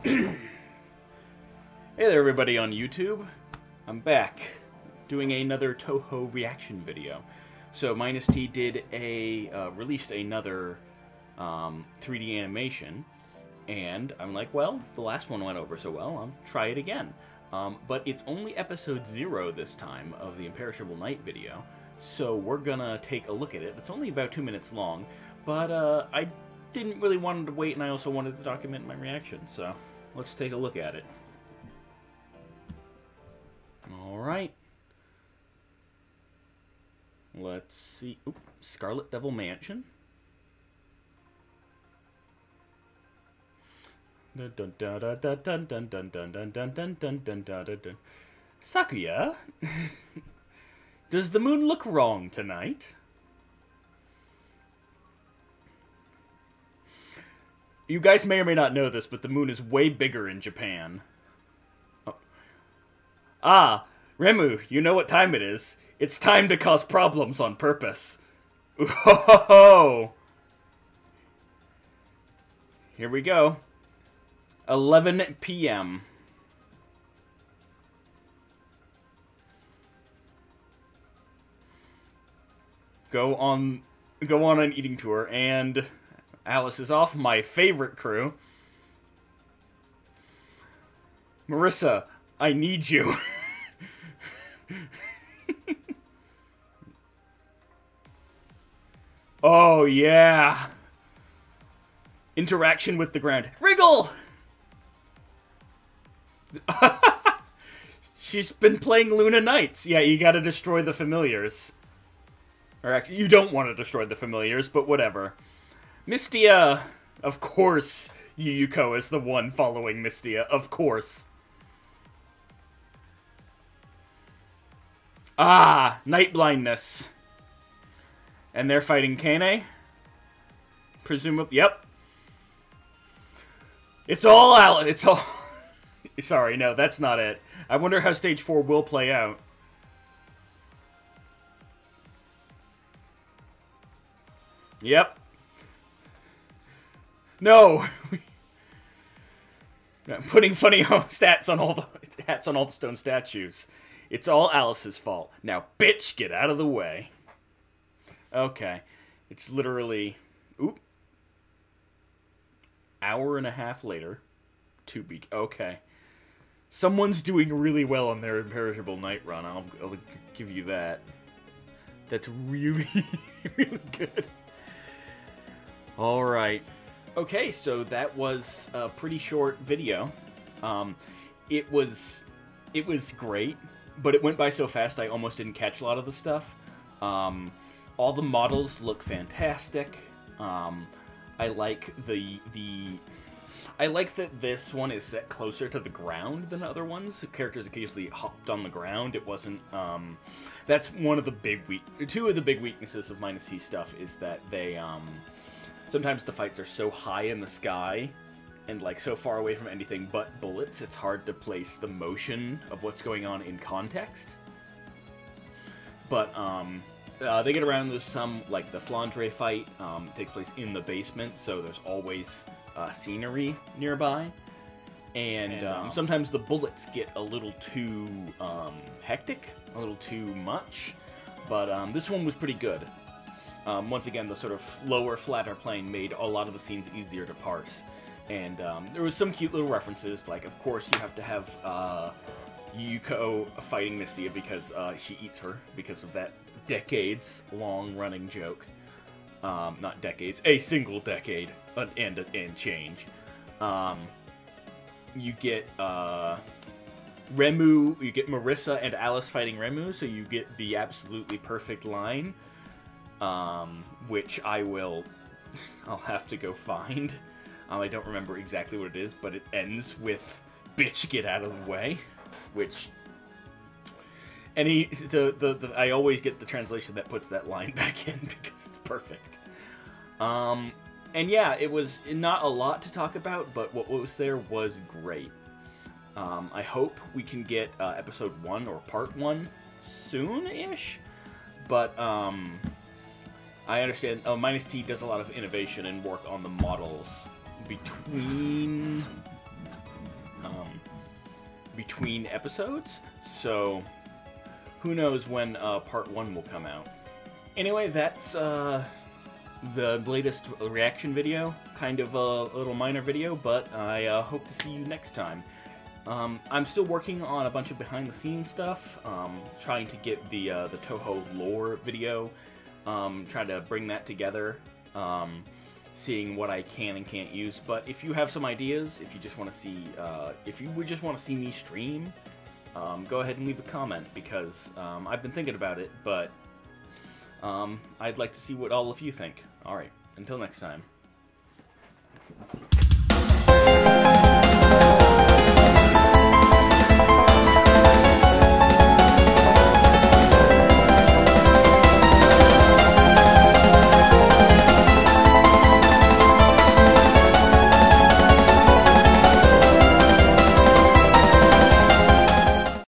hey there, everybody on YouTube. I'm back doing another Touhou reaction video. So MinusT did a uh, released another um, 3D animation, and I'm like, well, the last one went over so well, I'll try it again. Um, but it's only episode zero this time of the Imperishable Night video, so we're gonna take a look at it. It's only about two minutes long, but uh, I didn't really want to wait, and I also wanted to document my reaction, so let's take a look at it. Alright. Let's see. Oop, Scarlet Devil Mansion. Sakuya, does the moon look wrong tonight? You guys may or may not know this, but the moon is way bigger in Japan. Oh. Ah, Reimu, you know what time it is. It's time to cause problems on purpose. Ooh, ho, ho, ho. Here we go. 11 p.m. Go on go on an eating tour and Alice is off, my favorite crew. Marisa, I need you. oh, yeah. Interaction with the ground. Wriggle! She's been playing Luna Nights. Yeah, you gotta destroy the familiars. Or actually, you don't want to destroy the familiars, but whatever. Mistia! Of course, Yuyuko is the one following Mistia. Of course. Ah! Night blindness. And they're fighting Keine? Presumably, yep. It's all out. It's all... Sorry, no, that's not it. I wonder how Stage 4 will play out. Yep. No! I'm putting funny stats on all the hats on all the stone statues. It's all Alice's fault. Now, bitch, get out of the way. Okay. It's literally... Oop. Hour and a half later. To be... Okay. Someone's doing really well on their Imperishable Night run. I'll, I'll give you that. That's really, really good. Alright. Okay, so that was a pretty short video. Um, it was... It was great, but it went by so fast I almost didn't catch a lot of the stuff. Um, all the models look fantastic. Um, I like the the I like that this one is set closer to the ground than other ones. Characters occasionally hopped on the ground. It wasn't. Um, that's one of the big weak. Two of the big weaknesses of MinusT stuff is that they um, sometimes the fights are so high in the sky and like so far away from anything but bullets, it's hard to place the motion of what's going on in context. But um, uh, they get around. There's some like the Flandre fight um, takes place in the basement, so there's always uh, scenery nearby. And, and um, um, sometimes the bullets get a little too um, hectic, a little too much. But um, this one was pretty good. Um, once again, the sort of lower, flatter plane made a lot of the scenes easier to parse. And um, there was some cute little references, like, of course, you have to have uh, Yuko fighting Mistia because uh, she eats her, because of that decades-long running joke. Um, not decades, a single decade and, and change. Um, you get uh, Reimu, you get Marisa and Alice fighting Reimu, so you get the absolutely perfect line, um, which I will, I'll have to go find. Um, I don't remember exactly what it is, but it ends with "bitch, get out of the way," which any the, the the I always get the translation that puts that line back in because it's perfect. Um, and yeah, it was not a lot to talk about, but what was there was great. Um, I hope we can get uh, episode one or part one soon-ish, but um, I understand. Oh, MinusT does a lot of innovation and work on the models between between episodes, so who knows when uh, part one will come out. Anyway, that's uh, the latest reaction video. Kind of a little minor video, but I uh, hope to see you next time. Um, I'm still working on a bunch of behind-the-scenes stuff, um, trying to get the uh, the Touhou lore video, um, trying to bring that together, um, seeing what I can and can't use. But if you have some ideas, if you just want to see, uh, if you would just want to see me stream, um, go ahead and leave a comment because um, I've been thinking about it, but I'd like to see what all of you think. All right, until next time.